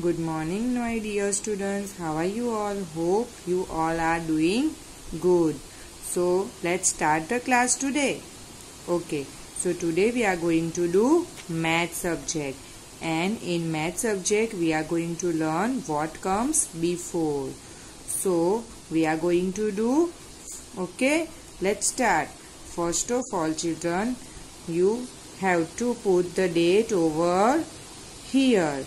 Good morning, my dear students. How are you all? Hope you all are doing good. So, let's start the class today. Okay, so today we are going to do math subject. And in math subject, we are going to learn what comes before. So, we are going to do, okay, let's start. First of all, children, you have to put the date over here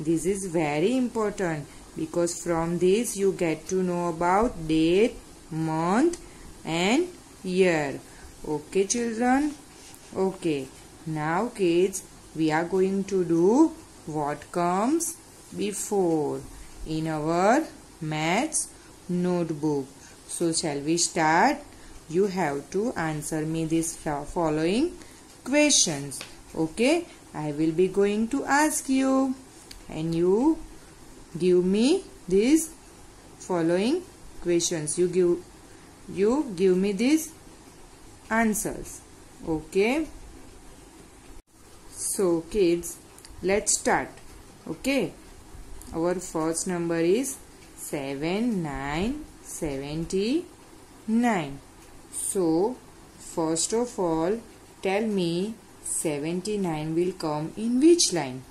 This is very important because from this you get to know about date, month and year. Okay children? Okay. Now kids, we are going to do what comes before in our maths notebook. So shall we start? You have to answer me this following questions. Okay, I will be going to ask you and you give me these following questions you give you give me these answers okay so kids let's start okay our first number is 7979 so first of all tell me 79 will come in which line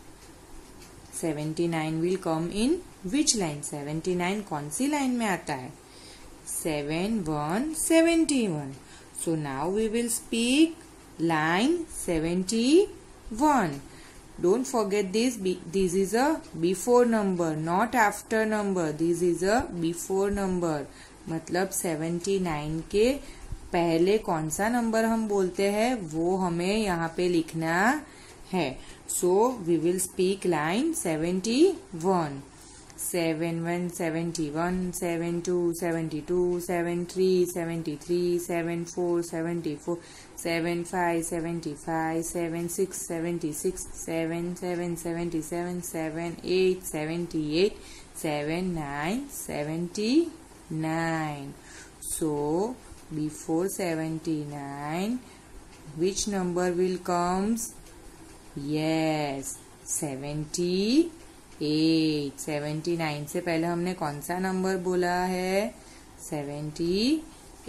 79 will come in which line 79 कौन सी line में आता है 7171 so now we will speak line 71 don't forget this this is a before number not after number this is a before number मतलब 79 के पहले कौन सा number हम बोलते हैं वो हमें यहाँ पे लिखना है so we will speak line seventy one seven one seventy one seven two seventy two seven three seventy three seven four seventy four seven five seventy five seven six seventy six seven seven seventy seven seven eight seventy eight seven nine seventy nine so before 79 which number will comes yes seventy eight seventy nine से पहले हमने कौन सा number बोला है seventy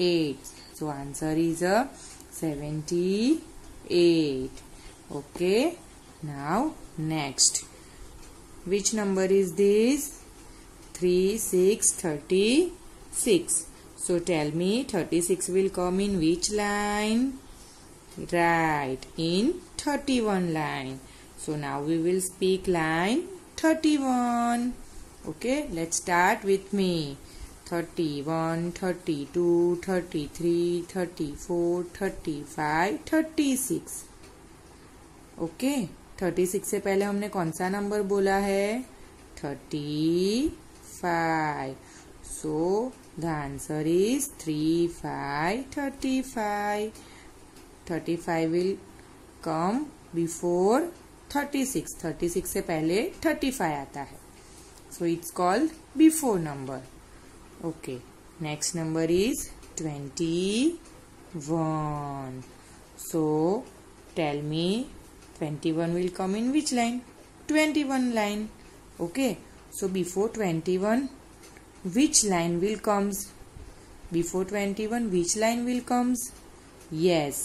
eight so answer is a seventy eight okay now next which number is this three six thirty six so tell me thirty six will come in which line write in 31 line. So now we will speak line 31. Okay, let's start with me. 31, 32, 33, 34, 35, 36. Okay thirty six से पहले हमने कौन सा number बोला है thirty five so the answer is three five thirty five 35 will come before 36 36 से पहले 35 आता है so it's called before number okay next number is 21 so tell me 21 will come in which line 21 line okay so before 21 which line will comes before 21 which line will comes yes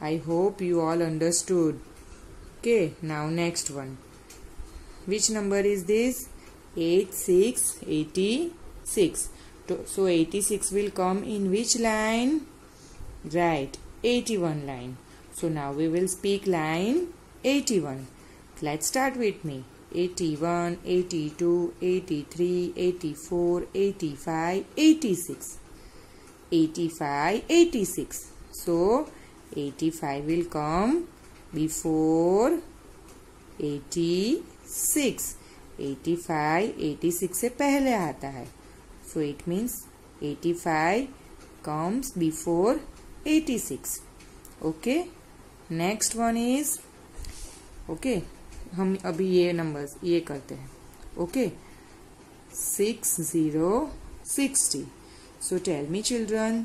I hope you all understood. Okay, now next one. Which number is this? 86, 86. So 86 will come in which line? Right, 81 line. So now we will speak line 81. Let's start with me. 81, 82, 83, 84, 85, 86. 85, 86. So 85 will come before 86 85 86 से पहले आता है so it means 85 comes before 86 okay next one is okay हम अभी ये नंबर ये करते हैं okay six zero sixty so tell me children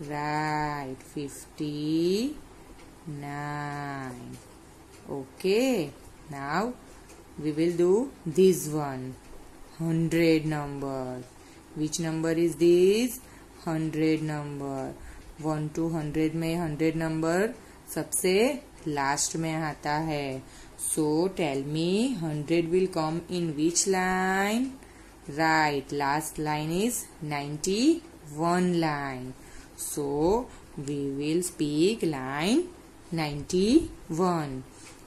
right 59 okay now we will do this one 100 number which number is this 100 number 1 to 100 में 100 number sabse last mein aata hai so tell me 100 will come in which line right last line is 91 line So we will speak line 91.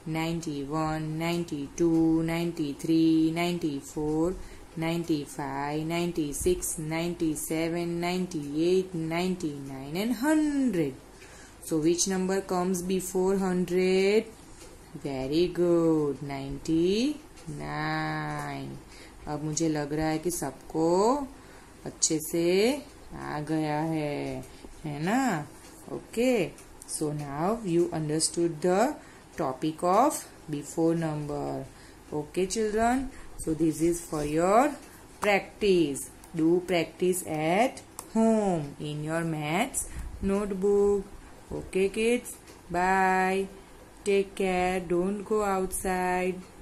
91, 92, 93, 94, 95, 96, 97, 98, 99 and 100. So which number comes before 100? Very good. 99. अब मुझे लग रहा है कि सबको अच्छे से आ गया है है ना okay so now you understood the topic of before number okay children so this is for your practice do practice at home in your maths notebook okay kids bye take care don't go outside